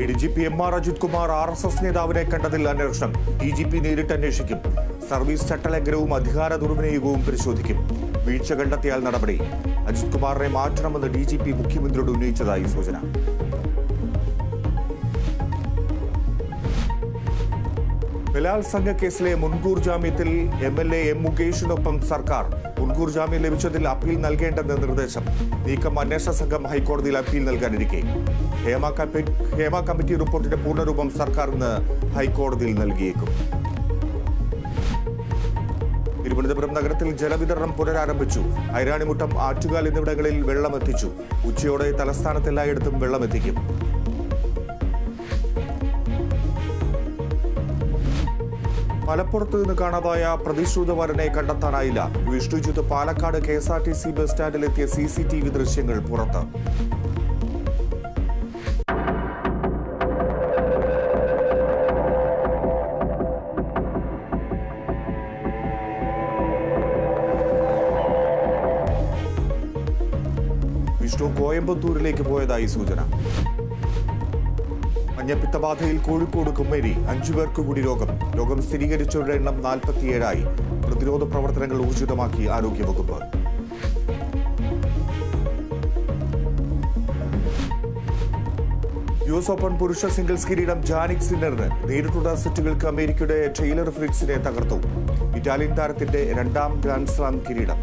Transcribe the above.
A D G P M R Ajith Kumar R S S നേതാവിനെ കണ്ടതിൽ അന്വേഷണം. D G P നേരിട്ട് അന്വേഷിക്കും. സർവീസ് ചട്ടലംഘനവും അധികാര ദുർവിനിയോഗവും പരിശോധിക്കും. വീഴ്ച കണ്ടെത്തിയാൽ നടപടി. അജിത് കുമാറിനെ മാറ്റണമെന്ന് ഡി ജി പി മുഖ്യമന്ത്രിയോട് ഉന്നയിച്ചതായി സൂചന. ബലാത്സംഗ കേസിലെ മുൻകൂർ ജാമ്യത്തിൽ എം എൽ എ എം മുകേഷിനൊപ്പം സർക്കാർ. മുൻകൂർ ജാമ്യം ലഭിച്ചതിൽ അപ്പീൽ നൽകേണ്ടെന്ന് നിർദ്ദേശം നീക്കം അന്വേഷണ സംഘം ഹൈക്കോടതിയിൽ അപ്പീൽ നൽകാനിരിക്കെ. ഹേമ ഹേമ കമ്മിറ്റി റിപ്പോർട്ടിന്റെ പൂർണരൂപം സർക്കാർ ഇന്ന് ഹൈക്കോടതിയിൽ നൽകിയേക്കും. തിരുവനന്തപുരം നഗരത്തിൽ ജലവിതരണം പുനരാരംഭിച്ചു. ഐരാണിമുട്ടം ആറ്റുകാൽ എന്നിവിടങ്ങളിൽ വെള്ളമെത്തിച്ചു. ഉച്ചയോടെ തലസ്ഥാനത്ത് എല്ലായിടത്തും വെള്ളം മലപ്പുറത്ത് നിന്ന് കാണാതായ പ്രതിശ്രുതവരനെ കണ്ടെത്താനായില്ല. Vishnujith Palakkad K S R T C bus സ്റ്റാൻഡിലെത്തിയ C C T V ദൃശ്യങ്ങൾ പുറത്ത്. വിഷ്ണു കോയമ്പത്തൂരിലേക്ക് പോയതായി സൂചന. മഞ്ഞപ്പിത്തബാധയിൽ കോഴിക്കോട് കുമ്മേരി അഞ്ചു പേർക്ക് കൂടി രോഗം. രോഗം സ്ഥിരീകരിച്ചവരുടെ എണ്ണം നാൽപ്പത്തിയേഴായി. പ്രതിരോധ പ്രവർത്തനങ്ങൾ ഊർജിതമാക്കി ആരോഗ്യവകുപ്പ്. യു എസ് ഓപ്പൺ പുരുഷ സിംഗിൾസ് കിരീടം ജാനിക് സിന്നറിന് നേരിട്ടുള്ള സെറ്റുകൾക്ക് അമേരിക്കയുടെ ടൈലർ ഫ്രിക്സിനെ തകർത്തു. ഇറ്റാലിയൻ താരത്തിന്റെ രണ്ടാം ഗ്രാൻഡ് സ്ലാം കിരീടം.